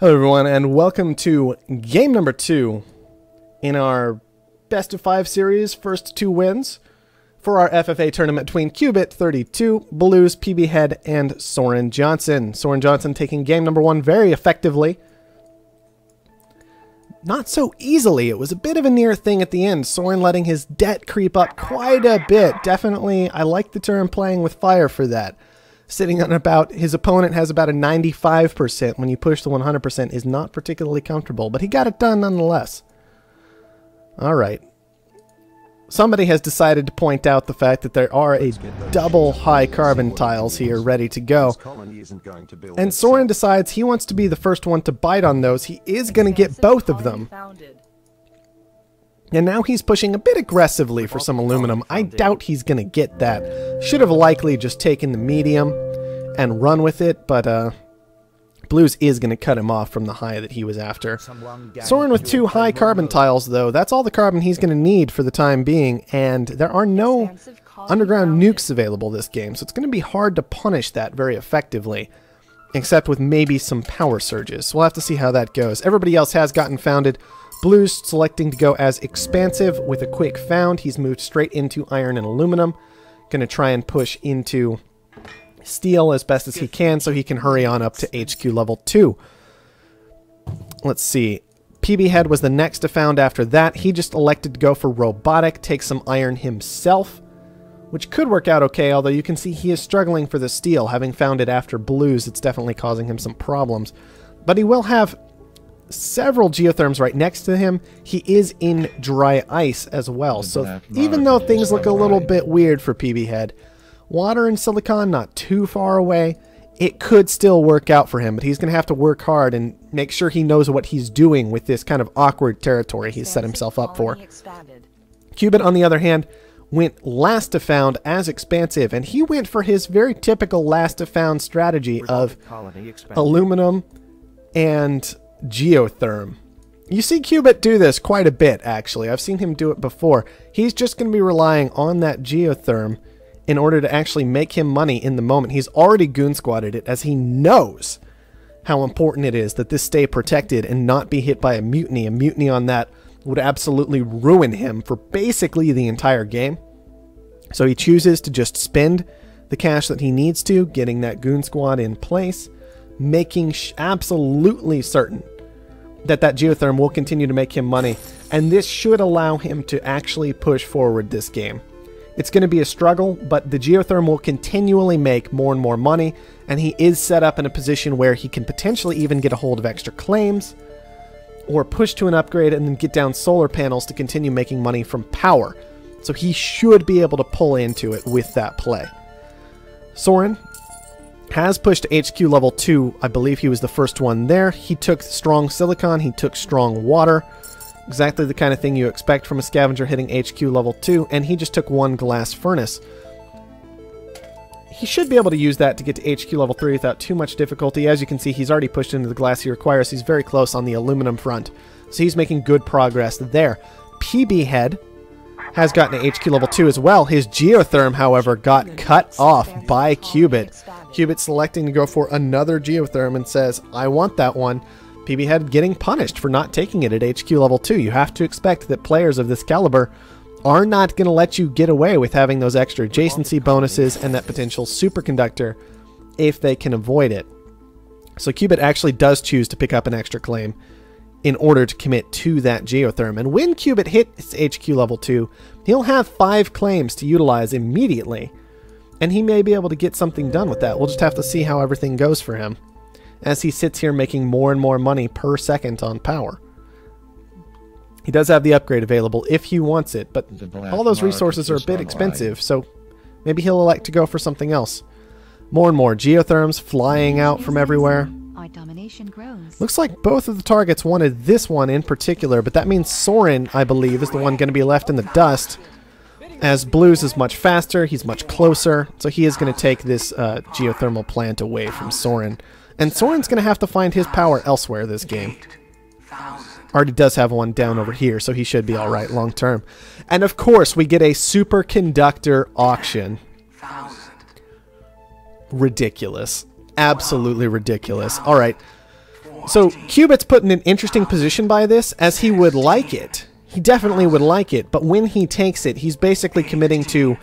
Hello, everyone, and welcome to game number two in our best of five series, first two wins for our FFA tournament between Cubit 32, Blues, PB Head, and Soren Johnson. Soren Johnson taking game number one very effectively. Not so easily. It was a bit of a near thing at the end. Soren letting his debt creep up quite a bit. Definitely, I like the term playing with fire for that sitting on about his opponent has about a 95% when you push the 100% is not particularly comfortable, but he got it done nonetheless. All right. Somebody has decided to point out the fact that there are a double high carbon tiles here ready to go. And Soren decides he wants to be the first one to bite on those. He is going to get both of them. And now he's pushing a bit aggressively for some aluminum. I doubt he's going to get that. Should have likely just taken the medium and run with it, but uh, Blues is going to cut him off from the high that he was after. Soren with two high carbon tiles, though, that's all the carbon he's going to need for the time being, and there are no underground nukes available this game, so it's going to be hard to punish that very effectively, except with maybe some power surges. We'll have to see how that goes. Everybody else has gotten founded. Blues selecting to go as expansive with a quick found. He's moved straight into iron and aluminum. Going to try and push into steel as best as he can so he can hurry on up to HQ level 2. Let's see. PB Head was the next to found after that. He just elected to go for robotic, take some iron himself, which could work out okay, although you can see he is struggling for the steel. Having found it after blues, it's definitely causing him some problems. But he will have several geotherms right next to him. He is in dry ice as well. So even though things look a little bit weird for PB Head, water and silicon not too far away, it could still work out for him, but he's going to have to work hard and make sure he knows what he's doing with this kind of awkward territory he's set himself up for. Cubit, on the other hand, went last to found as expansive, and he went for his very typical last to found strategy of aluminum and geotherm. You see Cubit do this quite a bit, actually. I've seen him do it before. He's just going to be relying on that geotherm in order to actually make him money in the moment. He's already goon squatted it as he knows how important it is that this stay protected and not be hit by a mutiny. A mutiny on that would absolutely ruin him for basically the entire game. So he chooses to just spend the cash that he needs to, getting that goon squad in place making absolutely certain that that geotherm will continue to make him money, and this should allow him to actually push forward this game. It's going to be a struggle, but the geotherm will continually make more and more money, and he is set up in a position where he can potentially even get a hold of extra claims, or push to an upgrade and then get down solar panels to continue making money from power. So he should be able to pull into it with that play. Soren, has pushed HQ level 2. I believe he was the first one there. He took strong silicon, he took strong water. Exactly the kind of thing you expect from a scavenger hitting HQ level 2, and he just took one glass furnace. He should be able to use that to get to HQ level 3 without too much difficulty. As you can see, he's already pushed into the glass he requires. He's very close on the aluminum front. So he's making good progress there. PB Head has gotten to HQ level 2 as well. His Geotherm, however, got cut off by Cubit. Cubit selecting to go for another Geotherm and says, I want that one. PB Head getting punished for not taking it at HQ level 2. You have to expect that players of this caliber are not going to let you get away with having those extra adjacency bonuses and that potential superconductor if they can avoid it. So Cubit actually does choose to pick up an extra claim in order to commit to that geotherm. And when Cubit hits HQ level 2, he'll have five claims to utilize immediately and he may be able to get something done with that. We'll just have to see how everything goes for him as he sits here making more and more money per second on power. He does have the upgrade available if he wants it, but all those resources are a bit expensive, so maybe he'll elect to go for something else. More and more geotherms flying out from everywhere. Looks like both of the targets wanted this one in particular, but that means Soren, I believe, is the one going to be left in the dust as Blues is much faster, he's much closer, so he is going to take this uh, geothermal plant away from Soren. And Soren's going to have to find his power elsewhere this game. Already does have one down over here, so he should be alright long term. And of course, we get a superconductor auction. Ridiculous. Absolutely ridiculous. Alright. So Cubit's put in an interesting position by this, as he would like it. He definitely would like it, but when he takes it, he's basically committing to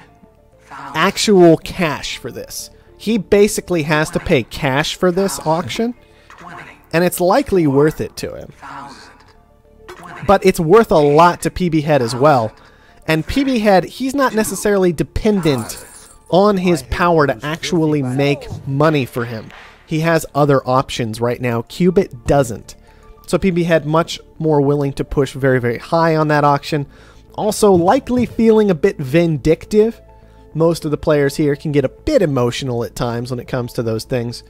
actual cash for this. He basically has to pay cash for this auction, and it's likely worth it to him. But it's worth a lot to PB Head as well. And PB Head, he's not necessarily dependent on his power to actually make money for him. He has other options right now. Cubit doesn't. So PB much more willing to push very, very high on that auction. Also likely feeling a bit vindictive. Most of the players here can get a bit emotional at times when it comes to those things.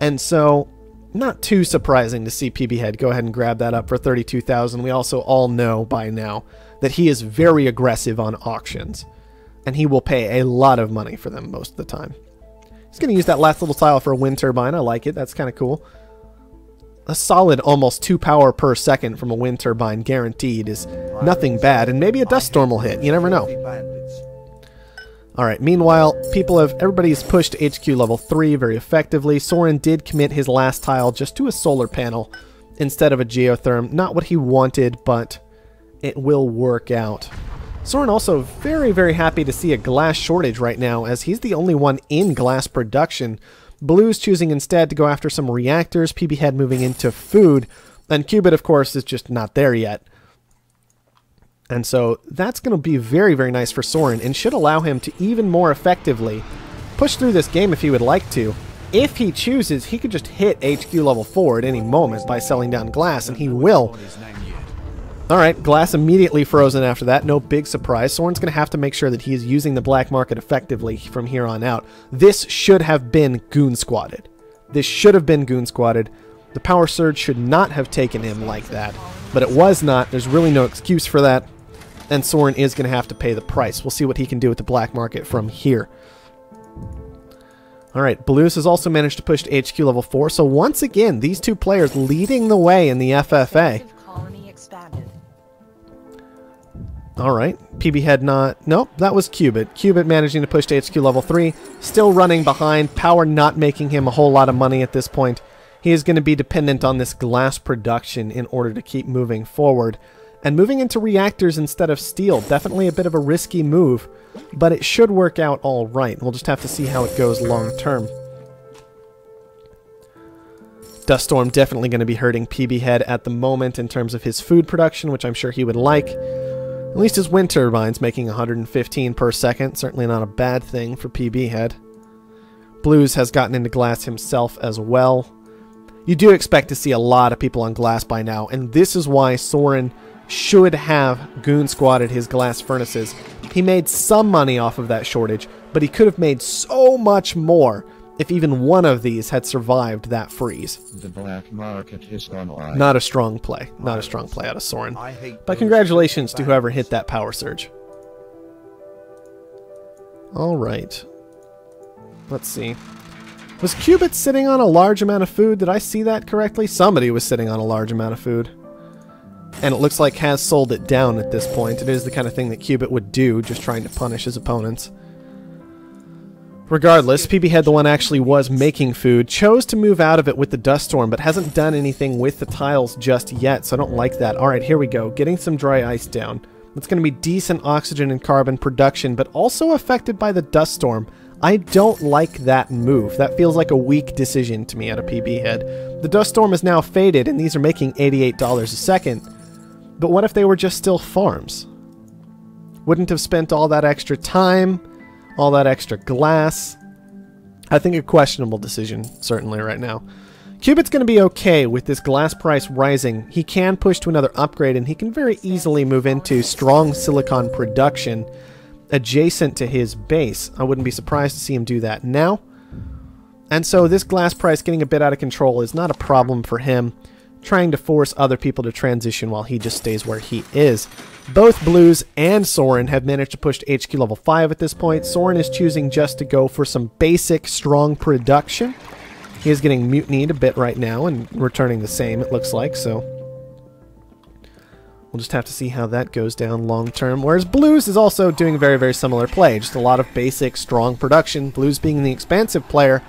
And so not too surprising to see PB Head go ahead and grab that up for 32,000. We also all know by now that he is very aggressive on auctions and he will pay a lot of money for them most of the time. He's going to use that last little tile for a wind turbine. I like it. That's kind of cool. A solid almost 2 power per second from a wind turbine guaranteed is nothing bad, and maybe a dust storm will hit. You never know. Alright, meanwhile, people have, everybody's pushed HQ level 3 very effectively. Soren did commit his last tile just to a solar panel instead of a geotherm. Not what he wanted, but it will work out. Soren also very, very happy to see a glass shortage right now, as he's the only one in glass production. Blue's choosing instead to go after some reactors, PB Head moving into food, and Cubit, of course, is just not there yet. And so that's going to be very, very nice for Soren, and should allow him to even more effectively push through this game if he would like to. If he chooses, he could just hit HQ level 4 at any moment by selling down glass, and he will. Alright, Glass immediately frozen after that. No big surprise. Soren's going to have to make sure that he is using the black market effectively from here on out. This should have been Goon Squatted. This should have been Goon Squatted. The Power Surge should not have taken him like that. But it was not. There's really no excuse for that. And Soren is going to have to pay the price. We'll see what he can do with the black market from here. Alright, Blues has also managed to push to HQ level 4. So once again, these two players leading the way in the FFA. Alright, PB Head not... Nope, that was Cubit. Cubit managing to push to HQ level 3. Still running behind. Power not making him a whole lot of money at this point. He is going to be dependent on this glass production in order to keep moving forward. And moving into reactors instead of steel, definitely a bit of a risky move, but it should work out all right. We'll just have to see how it goes long term. Dust Storm definitely going to be hurting PB Head at the moment in terms of his food production, which I'm sure he would like. At least his wind turbine's making 115 per second. Certainly not a bad thing for PB Head. Blues has gotten into glass himself as well. You do expect to see a lot of people on glass by now, and this is why Soren should have goon squatted his glass furnaces. He made some money off of that shortage, but he could have made so much more if even one of these had survived that freeze. The black market is gone Not a strong play. Not a strong play out of Soren. But congratulations to whoever hit that power surge. Alright. Let's see. Was Cubit sitting on a large amount of food? Did I see that correctly? Somebody was sitting on a large amount of food. And it looks like has sold it down at this point. It is the kind of thing that Cubit would do, just trying to punish his opponents. Regardless, PB Head, the one actually was making food, chose to move out of it with the dust storm, but hasn't done anything with the tiles just yet, so I don't like that. Alright, here we go. Getting some dry ice down. That's going to be decent oxygen and carbon production, but also affected by the dust storm. I don't like that move. That feels like a weak decision to me at a PB Head. The dust storm is now faded, and these are making $88 a second. But what if they were just still farms? Wouldn't have spent all that extra time all that extra glass. I think a questionable decision, certainly, right now. Cubit's going to be okay with this glass price rising. He can push to another upgrade, and he can very easily move into strong silicon production adjacent to his base. I wouldn't be surprised to see him do that now. And so this glass price getting a bit out of control is not a problem for him trying to force other people to transition while he just stays where he is. Both Blues and Soren have managed to push to HQ level 5 at this point. Soren is choosing just to go for some basic strong production. He is getting mutinied a bit right now and returning the same, it looks like, so... We'll just have to see how that goes down long term. Whereas Blues is also doing very, very similar play. Just a lot of basic, strong production. Blues being the expansive player,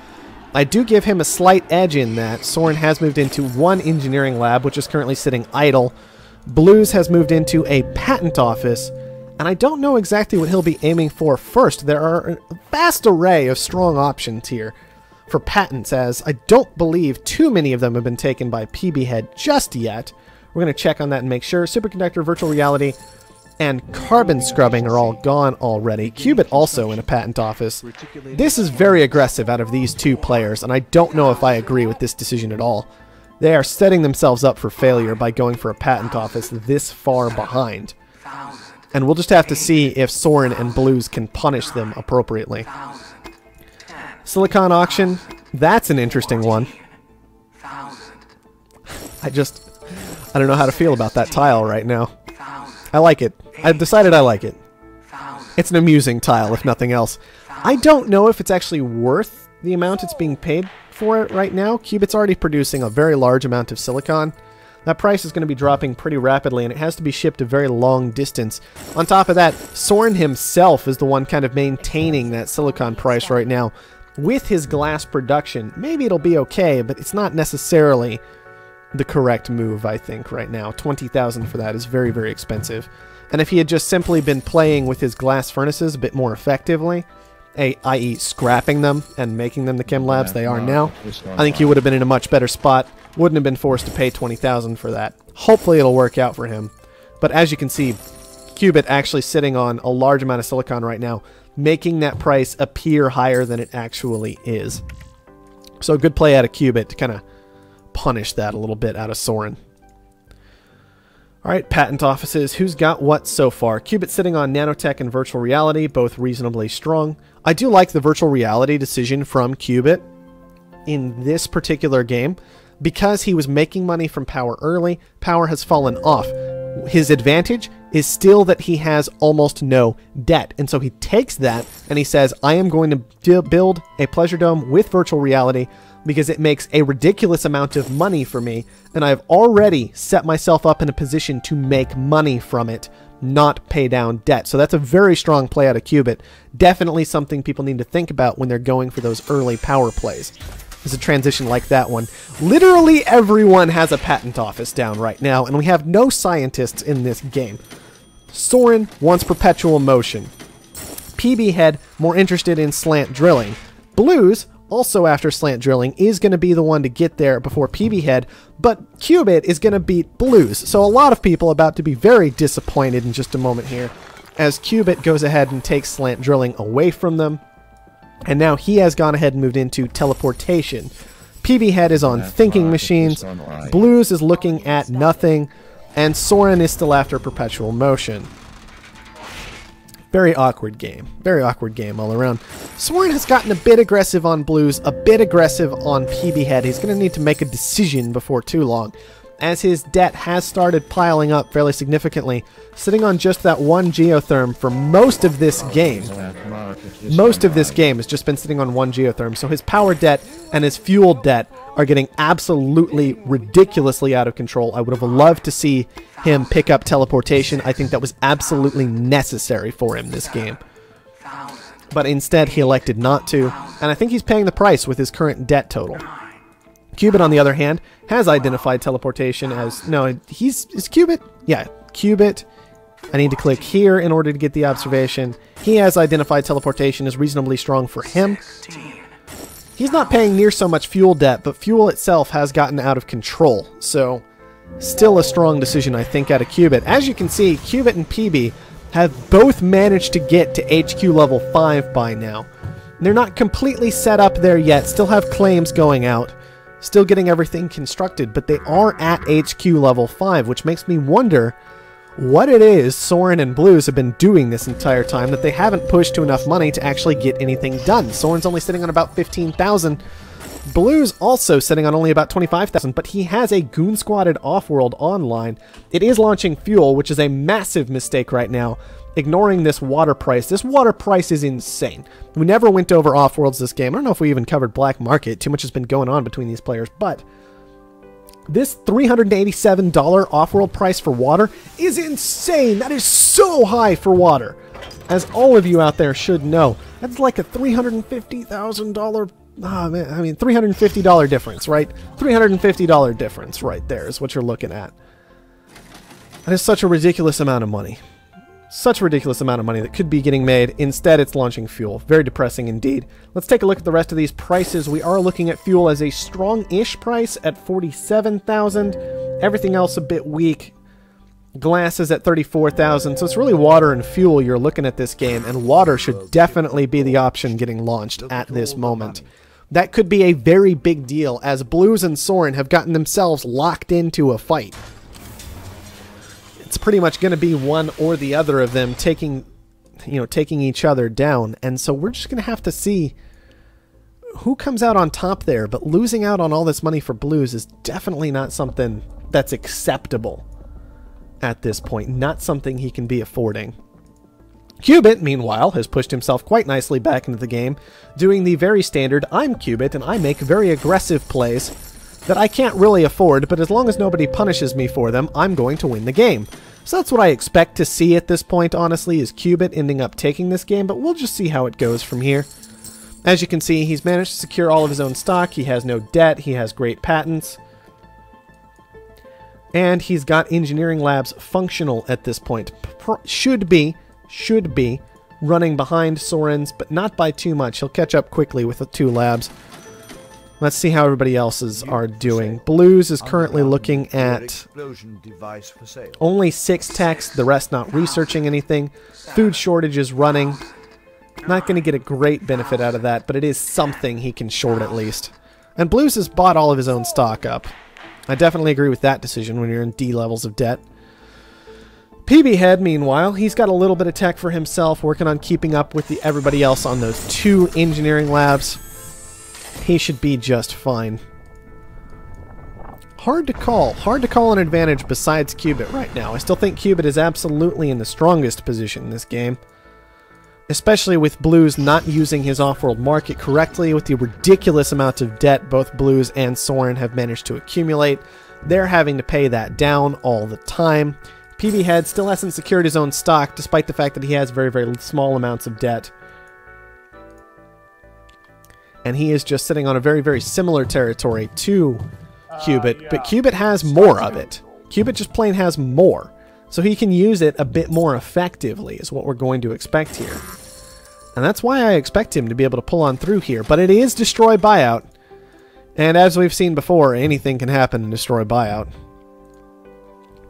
I do give him a slight edge in that. Soren has moved into one engineering lab, which is currently sitting idle. Blues has moved into a patent office, and I don't know exactly what he'll be aiming for first. There are a vast array of strong options here for patents, as I don't believe too many of them have been taken by PB Head just yet. We're going to check on that and make sure. Superconductor, virtual reality, and carbon scrubbing are all gone already. Qubit also in a patent office. This is very aggressive out of these two players, and I don't know if I agree with this decision at all. They are setting themselves up for failure by going for a patent office this far behind. And we'll just have to see if Soren and Blues can punish them appropriately. Silicon auction, that's an interesting one. I just, I don't know how to feel about that tile right now. I like it. I've decided I like it. It's an amusing tile, if nothing else. I don't know if it's actually worth the amount it's being paid for it right now. Qubit's already producing a very large amount of silicon. That price is going to be dropping pretty rapidly, and it has to be shipped a very long distance. On top of that, Soren himself is the one kind of maintaining that silicon price right now. With his glass production, maybe it'll be okay, but it's not necessarily the correct move, I think, right now. 20000 for that is very, very expensive. And if he had just simply been playing with his glass furnaces a bit more effectively, i.e. scrapping them and making them the chem labs they are now, I think he would have been in a much better spot. Wouldn't have been forced to pay 20000 for that. Hopefully it'll work out for him. But as you can see, Qubit actually sitting on a large amount of silicon right now, making that price appear higher than it actually is. So a good play out of Qubit to kind of punish that a little bit out of Soren. All right, patent offices. Who's got what so far? Qubit sitting on nanotech and virtual reality, both reasonably strong. I do like the virtual reality decision from Qubit in this particular game because he was making money from power early. Power has fallen off. His advantage is still that he has almost no debt. And so he takes that and he says, I am going to build a pleasure dome with virtual reality because it makes a ridiculous amount of money for me, and I've already set myself up in a position to make money from it, not pay down debt. So that's a very strong play out of Qubit. Definitely something people need to think about when they're going for those early power plays. There's a transition like that one. Literally everyone has a patent office down right now, and we have no scientists in this game. Soren wants perpetual motion. PB Head more interested in slant drilling. Blues also after slant drilling, is going to be the one to get there before PB Head, but Qubit is going to beat Blues. So a lot of people about to be very disappointed in just a moment here as Qubit goes ahead and takes slant drilling away from them. And now he has gone ahead and moved into teleportation. PB Head is on thinking machines, Blues is looking at nothing, and Soren is still after perpetual motion. Very awkward game. Very awkward game all around. Soren has gotten a bit aggressive on blues, a bit aggressive on PB Head. He's going to need to make a decision before too long, as his debt has started piling up fairly significantly, sitting on just that one geotherm for most of this game. Most of this game has just been sitting on one geotherm, so his power debt and his fuel debt are getting absolutely ridiculously out of control. I would have loved to see him pick up teleportation. I think that was absolutely necessary for him this game. But instead, he elected not to, and I think he's paying the price with his current debt total. Qubit, on the other hand, has identified teleportation as... No, he's... Is Qubit? Yeah, Qubit. I need to click here in order to get the observation. He has identified teleportation as reasonably strong for him. He's not paying near so much fuel debt, but fuel itself has gotten out of control, so still a strong decision, I think, out of Qubit. As you can see, Qubit and PB have both managed to get to HQ level 5 by now. They're not completely set up there yet, still have claims going out, still getting everything constructed, but they are at HQ level 5, which makes me wonder what it is Soren and Blues have been doing this entire time that they haven't pushed to enough money to actually get anything done. Soren's only sitting on about 15,000. Blues also sitting on only about 25,000, but he has a Goon Squatted off-world online. It is launching fuel, which is a massive mistake right now, ignoring this water price. This water price is insane. We never went over Offworlds this game. I don't know if we even covered Black Market. Too much has been going on between these players, but this $387 Offworld price for water is insane. That is so high for water. As all of you out there should know, that's like a $350,000 Oh, ah, man, I mean, $350 difference, right? $350 difference right there is what you're looking at. That is such a ridiculous amount of money. Such a ridiculous amount of money that could be getting made. Instead, it's launching fuel. Very depressing indeed. Let's take a look at the rest of these prices. We are looking at fuel as a strong-ish price at 47,000. Everything else a bit weak. Glass is at 34,000. So it's really water and fuel you're looking at this game, and water should definitely be the option getting launched at this moment. That could be a very big deal, as Blues and Soren have gotten themselves locked into a fight pretty much going to be one or the other of them taking you know taking each other down. And so we're just going to have to see who comes out on top there. But losing out on all this money for blues is definitely not something that's acceptable at this point. Not something he can be affording. Cubit, meanwhile, has pushed himself quite nicely back into the game, doing the very standard, I'm Cubit and I make very aggressive plays that I can't really afford, but as long as nobody punishes me for them, I'm going to win the game. So that's what I expect to see at this point, honestly, is Cubit ending up taking this game, but we'll just see how it goes from here. As you can see, he's managed to secure all of his own stock, he has no debt, he has great patents, and he's got engineering labs functional at this point. should be, should be, running behind Soren's, but not by too much. He'll catch up quickly with the two labs. Let's see how everybody else's are doing. Blues is currently looking at only six techs, the rest not researching anything. Food shortage is running. Not going to get a great benefit out of that, but it is something he can short at least. And Blues has bought all of his own stock up. I definitely agree with that decision when you're in D levels of debt. PB Head, meanwhile, he's got a little bit of tech for himself, working on keeping up with the everybody else on those two engineering labs he should be just fine. Hard to call. Hard to call an advantage besides Cubit right now. I still think Cubit is absolutely in the strongest position in this game. Especially with Blues not using his off-world market correctly with the ridiculous amount of debt both Blues and Soren have managed to accumulate. They're having to pay that down all the time. PB Head still hasn't secured his own stock despite the fact that he has very, very small amounts of debt and he is just sitting on a very, very similar territory to Cubit, uh, yeah. but Cubit has more of it. Cubit just plain has more. So he can use it a bit more effectively, is what we're going to expect here. And that's why I expect him to be able to pull on through here. But it is Destroy Buyout. And as we've seen before, anything can happen in Destroy Buyout.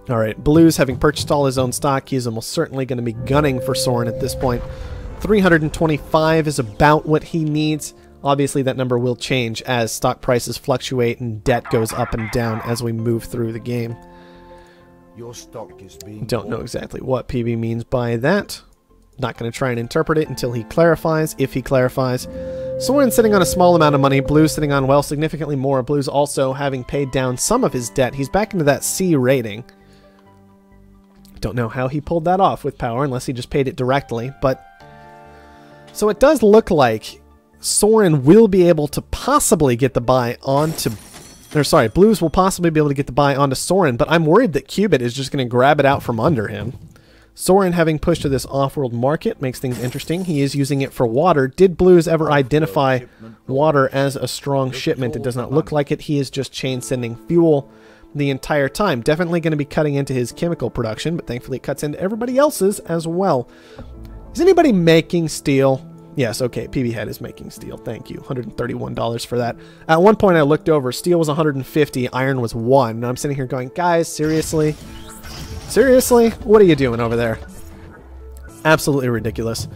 Alright, Blues having purchased all his own stock, he's almost certainly going to be gunning for Soren at this point. 325 is about what he needs. Obviously, that number will change as stock prices fluctuate and debt goes up and down as we move through the game. Your stock is being Don't know exactly what PB means by that. Not going to try and interpret it until he clarifies, if he clarifies. Soren sitting on a small amount of money, Blue's sitting on, well, significantly more. Blue's also having paid down some of his debt. He's back into that C rating. Don't know how he pulled that off with power, unless he just paid it directly, but... So it does look like Soren will be able to possibly get the buy onto or sorry, Blues will possibly be able to get the buy onto Soren, but I'm worried that Cubit is just going to grab it out from under him. Soren having pushed to this off-world market makes things interesting. He is using it for water. Did Blues ever identify water as a strong shipment? It does not look like it. He is just chain sending fuel the entire time. Definitely going to be cutting into his chemical production, but thankfully it cuts into everybody else's as well. Is anybody making steel? Yes, okay, PB Head is making steel. Thank you. $131 for that. At one point I looked over, steel was 150, iron was 1. And I'm sitting here going, guys, seriously? Seriously? What are you doing over there? Absolutely ridiculous.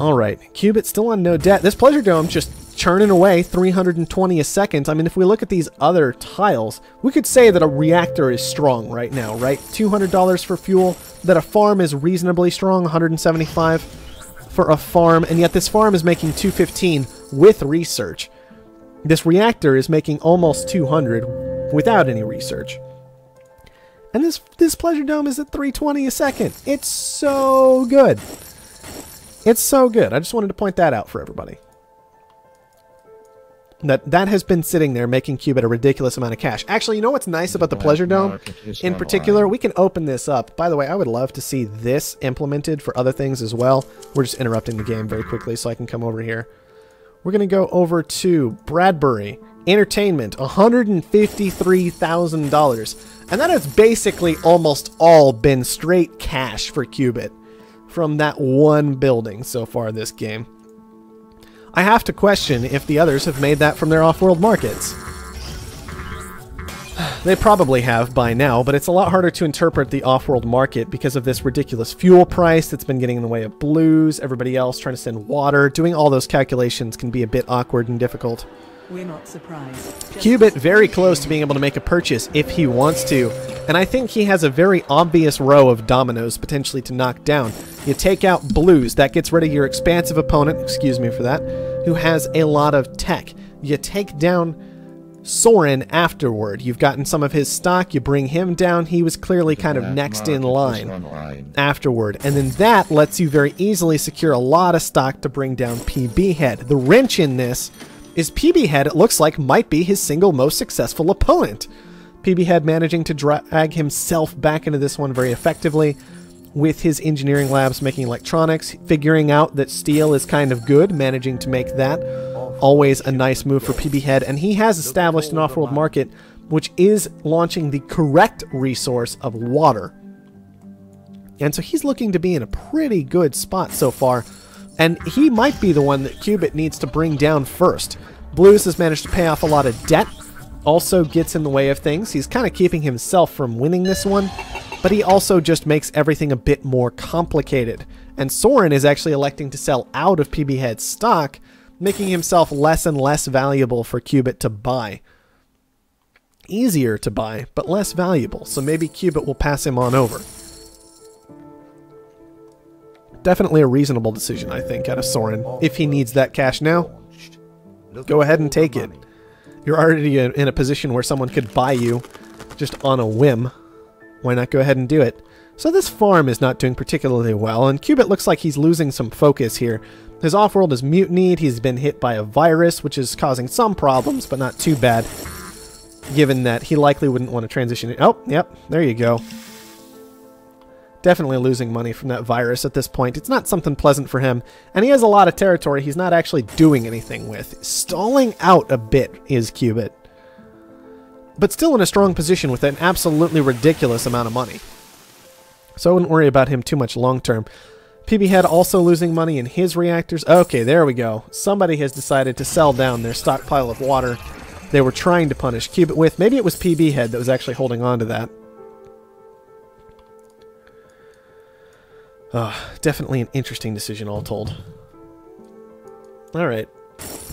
Alright, Cubit still on no debt. This Pleasure Dome just churning away 320 a second. I mean, if we look at these other tiles, we could say that a reactor is strong right now, right? $200 for fuel, that a farm is reasonably strong, 175 for a farm, and yet this farm is making 215 with research. This reactor is making almost 200 without any research. And this this pleasure dome is at 320 a second. It's so good. It's so good. I just wanted to point that out for everybody that that has been sitting there making Cubit a ridiculous amount of cash. Actually, you know what's nice about the Pleasure Dome in particular? We can open this up. By the way, I would love to see this implemented for other things as well. We're just interrupting the game very quickly so I can come over here. We're going to go over to Bradbury Entertainment, $153,000. And that has basically almost all been straight cash for Qubit from that one building so far this game. I have to question if the others have made that from their off-world markets. They probably have by now, but it's a lot harder to interpret the off-world market because of this ridiculous fuel price that's been getting in the way of blues, everybody else trying to send water. Doing all those calculations can be a bit awkward and difficult. We're not surprised. Qubit very close to being able to make a purchase if he wants to, and I think he has a very obvious row of dominoes potentially to knock down. You take out Blues, that gets rid of your expansive opponent, excuse me for that, who has a lot of tech. You take down Soren afterward. You've gotten some of his stock, you bring him down, he was clearly kind of next in line afterward. And then that lets you very easily secure a lot of stock to bring down PB Head. The wrench in this is PB Head, it looks like, might be his single most successful opponent. PB Head managing to drag himself back into this one very effectively with his engineering labs making electronics, figuring out that steel is kind of good, managing to make that. Always a nice move for PB Head, and he has established an off world market which is launching the correct resource of water. And so he's looking to be in a pretty good spot so far. And he might be the one that Qubit needs to bring down first. Blues has managed to pay off a lot of debt, also gets in the way of things. He's kind of keeping himself from winning this one, but he also just makes everything a bit more complicated. And Soren is actually electing to sell out of PB Head's stock, making himself less and less valuable for Qubit to buy. Easier to buy, but less valuable, so maybe Qubit will pass him on over. Definitely a reasonable decision, I think, out of Soren. If he needs that cash now, go ahead and take it. You're already in a position where someone could buy you just on a whim. Why not go ahead and do it? So this farm is not doing particularly well, and Cubit looks like he's losing some focus here. His offworld is mutinied, he's been hit by a virus, which is causing some problems, but not too bad, given that he likely wouldn't want to transition. it. Oh, yep, there you go. Definitely losing money from that virus at this point. It's not something pleasant for him, and he has a lot of territory he's not actually doing anything with. Stalling out a bit is Qubit. But still in a strong position with an absolutely ridiculous amount of money. So I wouldn't worry about him too much long term. PB Head also losing money in his reactors. Okay, there we go. Somebody has decided to sell down their stockpile of water they were trying to punish Qubit with. Maybe it was PB Head that was actually holding on to that. Ah, definitely an interesting decision, all told. Alright.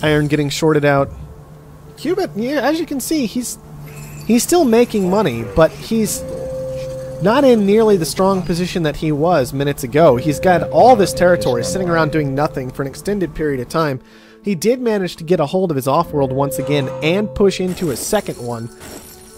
Iron getting shorted out. Qubit, yeah, as you can see, he's he's still making money, but he's not in nearly the strong position that he was minutes ago. He's got all this territory sitting around doing nothing for an extended period of time. He did manage to get a hold of his offworld once again and push into a second one.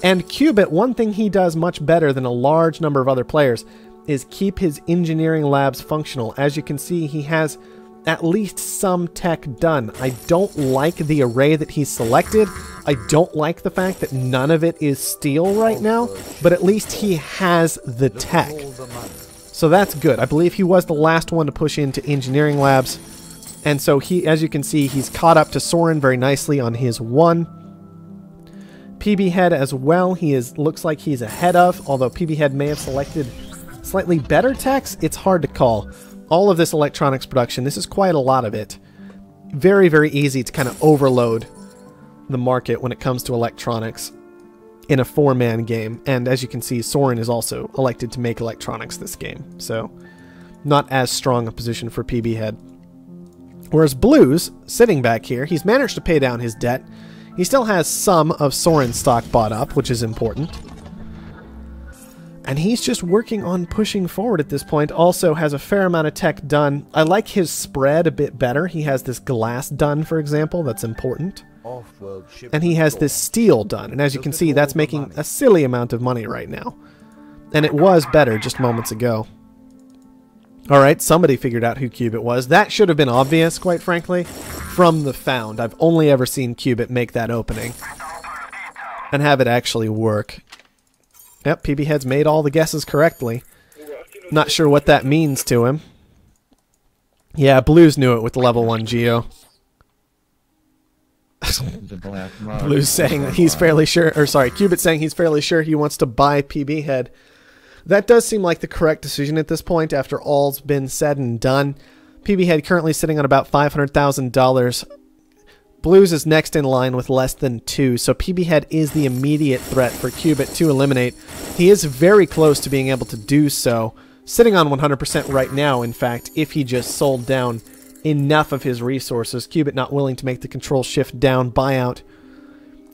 And Qubit, one thing he does much better than a large number of other players is keep his engineering labs functional. As you can see, he has at least some tech done. I don't like the array that he's selected. I don't like the fact that none of it is steel right now, but at least he has the tech. So that's good. I believe he was the last one to push into engineering labs. And so he, as you can see, he's caught up to Soren very nicely on his one. PB Head as well, he is looks like he's ahead of, although PB Head may have selected slightly better techs, it's hard to call. All of this electronics production, this is quite a lot of it. Very, very easy to kind of overload the market when it comes to electronics in a four-man game. And as you can see, Soren is also elected to make electronics this game. So not as strong a position for PB Head. Whereas Blues, sitting back here, he's managed to pay down his debt. He still has some of Soren's stock bought up, which is important. And he's just working on pushing forward at this point. Also has a fair amount of tech done. I like his spread a bit better. He has this glass done, for example. That's important. And he has this steel done. And as you can see, that's making a silly amount of money right now. And it was better just moments ago. Alright, somebody figured out who Qubit was. That should have been obvious, quite frankly, from the found. I've only ever seen Qubit make that opening. And have it actually work. Yep, PB Head's made all the guesses correctly. Not sure what that means to him. Yeah, Blues knew it with the level 1 Geo. Blue's saying that he's fairly sure, or sorry, Cubit saying he's fairly sure he wants to buy PB Head. That does seem like the correct decision at this point after all's been said and done. PB Head currently sitting on about $500,000. Blues is next in line with less than two, so PB Head is the immediate threat for Cubit to eliminate. He is very close to being able to do so, sitting on 100% right now, in fact, if he just sold down enough of his resources. Cubit not willing to make the control shift down buyout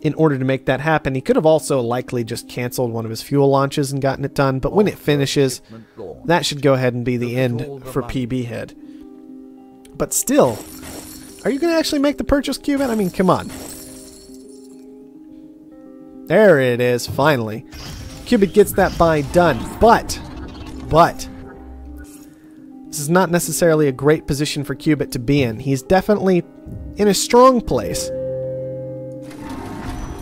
in order to make that happen. He could have also likely just canceled one of his fuel launches and gotten it done, but when it finishes, that should go ahead and be the end for PB Head. But still, are you going to actually make the purchase, Cuban? I mean, come on. There it is, finally. Cubit gets that buy done, but, but, this is not necessarily a great position for Cubit to be in. He's definitely in a strong place.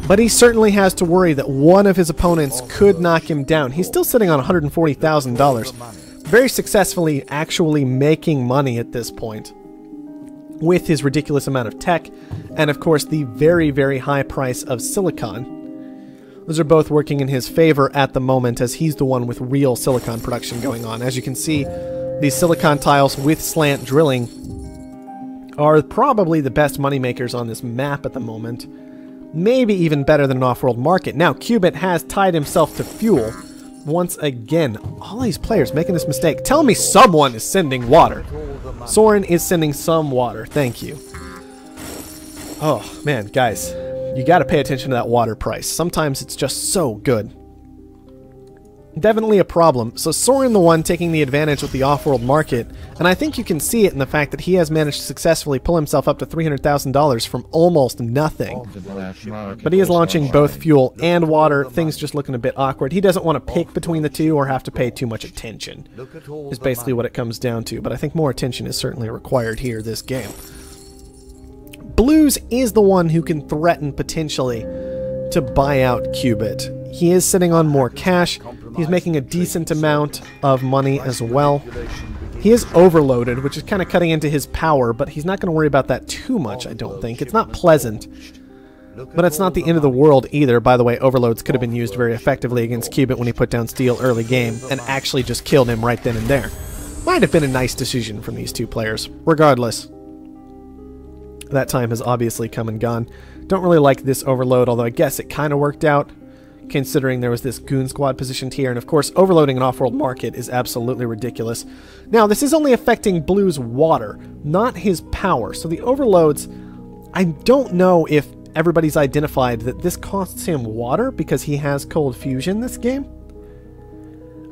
But he certainly has to worry that one of his opponents could knock him down. He's still sitting on $140,000. Very successfully actually making money at this point with his ridiculous amount of tech and, of course, the very, very high price of silicon. Those are both working in his favor at the moment as he's the one with real silicon production going on. As you can see, these silicon tiles with slant drilling are probably the best moneymakers on this map at the moment maybe even better than an off-world market. Now, Cubit has tied himself to fuel. Once again, all these players making this mistake. Tell me someone is sending water. Soren is sending some water. Thank you. Oh, man, guys. You got to pay attention to that water price. Sometimes it's just so good. Definitely a problem. So Soren the one taking the advantage with the off-world market, and I think you can see it in the fact that he has managed to successfully pull himself up to $300,000 from almost nothing. The black market But he is is launching both fuel and water, things just looking a bit awkward. He doesn't want to pick between the two or have to pay too much attention, is basically what it comes down to. But I think more attention is certainly required here this game. Blues is the one who can threaten potentially to buy out Cubit. He is sitting on more cash. He's making a decent amount of money as well. He is overloaded, which is kind of cutting into his power, but he's not going to worry about that too much, I don't think. It's not pleasant, but it's not the end of the world either. By the way, overloads could have been used very effectively against Cubit when he put down Steel early game and actually just killed him right then and there. Might have been a nice decision from these two players. Regardless, that time has obviously come and gone. Don't really like this overload, although I guess it kind of worked out, considering there was this goon squad positioned here. And of course, overloading an off-world market is absolutely ridiculous. Now, this is only affecting Blue's water, not his power. So the overloads, I don't know if everybody's identified that this costs him water because he has cold fusion this game.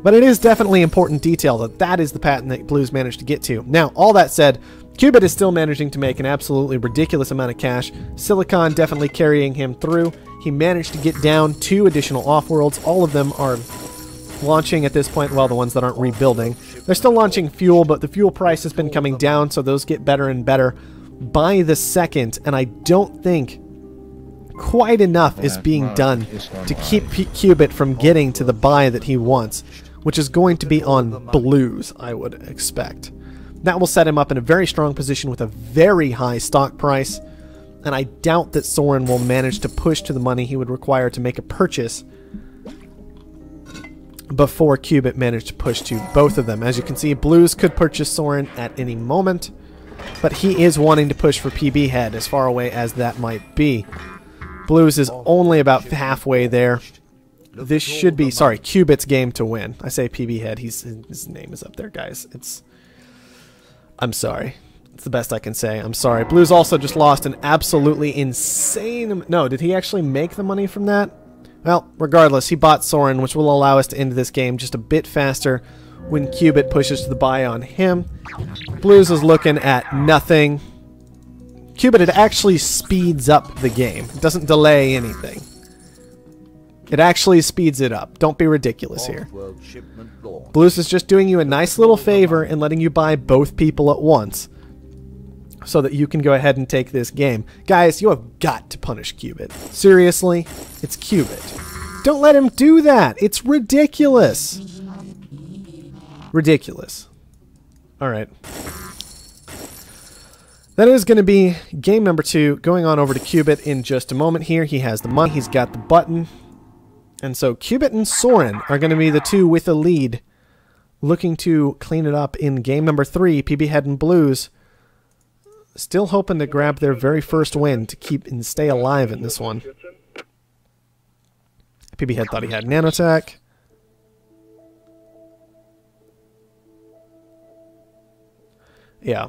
But it is definitely important detail that that is the patent that Blues managed to get to. Now, all that said, Cubit is still managing to make an absolutely ridiculous amount of cash. Silicon definitely carrying him through. He managed to get down two additional off-worlds. All of them are launching at this point, well, the ones that aren't rebuilding. They're still launching fuel, but the fuel price has been coming down, so those get better and better by the second, and I don't think quite enough is being done to keep Cubit from getting to the buy that he wants, which is going to be on blues, I would expect. That will set him up in a very strong position with a very high stock price, and I doubt that Soren will manage to push to the money he would require to make a purchase before Cubit managed to push to both of them. As you can see, Blues could purchase Soren at any moment, but he is wanting to push for PB Head as far away as that might be. Blues is only about halfway there. This should be, sorry, Cubit's game to win. I say PB Head. He's his name is up there, guys. It's I'm sorry. It's the best I can say. I'm sorry. Blues also just lost an absolutely insane. No, did he actually make the money from that? Well, regardless, he bought Soren, which will allow us to end this game just a bit faster when Cubit pushes to the buy on him. Blues is looking at nothing. Cubit, it actually speeds up the game. It doesn't delay anything. It actually speeds it up. Don't be ridiculous here. Blues is just doing you a nice little favor and letting you buy both people at once so that you can go ahead and take this game. Guys, you have got to punish Cubit. Seriously, it's Cubit. Don't let him do that. It's ridiculous. Ridiculous. All right. That is going to be game number two. Going on over to Cubit in just a moment here. He has the money, he's got the button. And so Cubit and Soren are going to be the two with the lead, looking to clean it up in game number three. PB Head and Blues still hoping to grab their very first win to keep and stay alive in this one. PB Head thought he had nanotech. Yeah.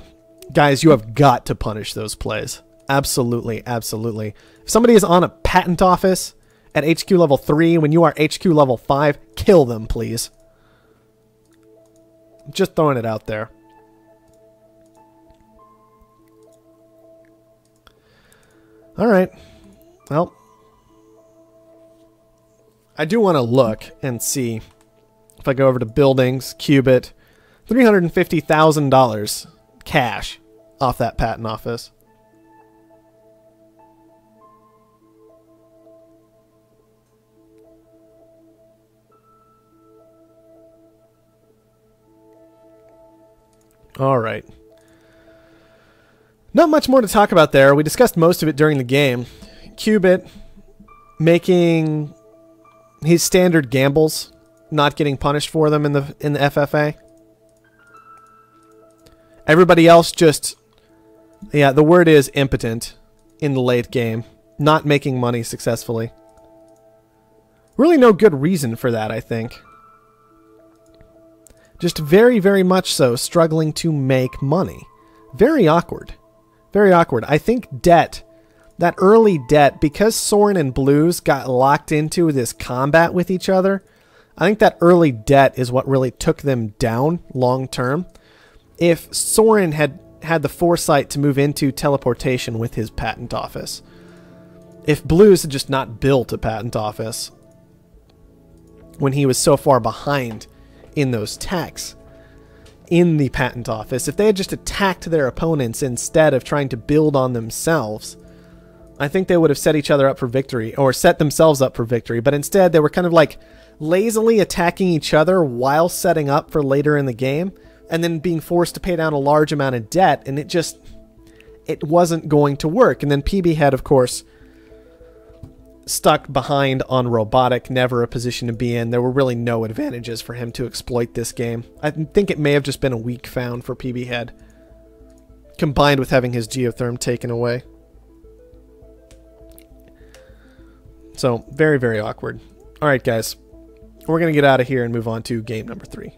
Guys, you have got to punish those plays. Absolutely, absolutely. If somebody is on a patent office at HQ level 3 when you are HQ level 5, kill them, please. Just throwing it out there. All right. Well, I do want to look and see if I go over to buildings, Cubit, $350,000 cash off that patent office. All right. Not much more to talk about there. We discussed most of it during the game. Cubit making his standard gambles, not getting punished for them in the in the FFA. Everybody else just yeah, the word is impotent in the late game, not making money successfully. Really no good reason for that, I think. Just very, very much so struggling to make money. Very awkward. Very awkward. I think debt, that early debt, because Soren and Blues got locked into this combat with each other, I think that early debt is what really took them down long term. If Soren had had the foresight to move into teleportation with his patent office, if Blues had just not built a patent office when he was so far behind in those techs in the patent office, if they had just attacked their opponents instead of trying to build on themselves, I think they would have set each other up for victory or set themselves up for victory. But instead, they were kind of like lazily attacking each other while setting up for later in the game and then being forced to pay down a large amount of debt. And it just, it wasn't going to work. And then PB had, of course, stuck behind on robotic, never a position to be in. There were really no advantages for him to exploit this game. I think it may have just been a weak found for PB Head, combined with having his geotherm taken away. So, very, very awkward. All right, guys. We're going to get out of here and move on to game number three.